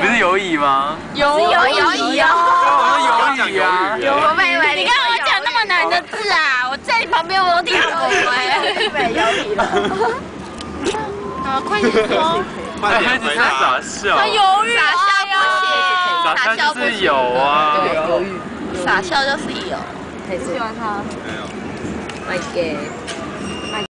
不是游移吗？有。有有移哦，我说游移啊，游妹妹，你看我讲那么难的字啊，我在你旁边我都听不懂哎，有移了，啊，快点说，快点回答，傻笑，犹豫傻笑不行，傻笑就是有啊，犹豫，傻笑就是有，喜欢他？没有，麦给。